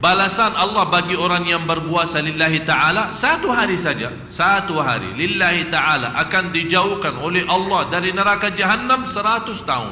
balasan Allah bagi orang yang berpuasa lillahi ta'ala satu hari saja. Satu hari. Lillahi ta'ala akan dijauhkan oleh Allah dari neraka jahannam seratus tahun.